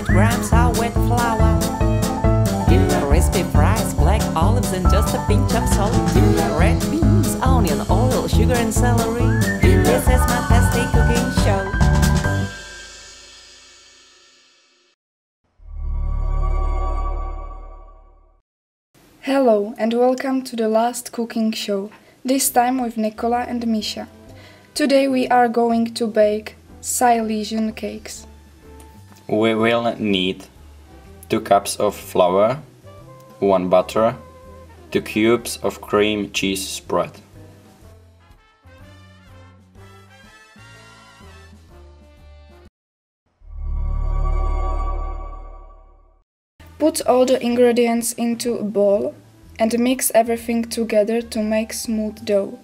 200 grams of wet flour. Crispy fries, black olives, and just a pinch of salt. Red beans, onion, oil, sugar, and celery. This is my tasty cooking show. Hello and welcome to the last cooking show, this time with Nicola and Misha. Today we are going to bake Silesian cakes. We will need 2 cups of flour, 1 butter, 2 cubes of cream cheese spread. Put all the ingredients into a bowl and mix everything together to make smooth dough.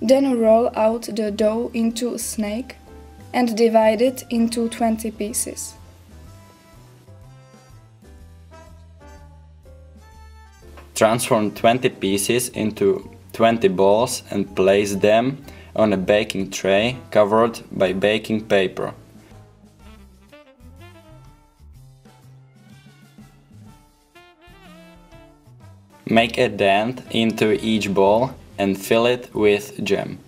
Then roll out the dough into a snake and divide it into 20 pieces. Transform 20 pieces into 20 balls and place them on a baking tray covered by baking paper. Make a dent into each ball and fill it with jam.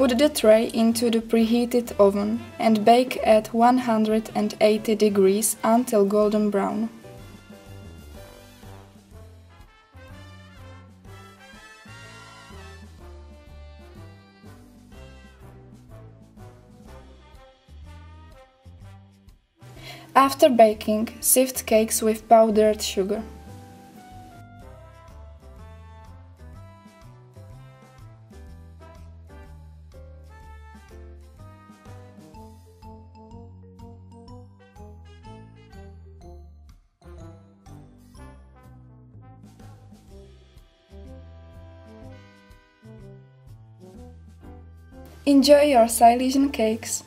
Put the tray into the preheated oven and bake at 180 degrees until golden brown. After baking, sift cakes with powdered sugar. Enjoy your Silesian cakes!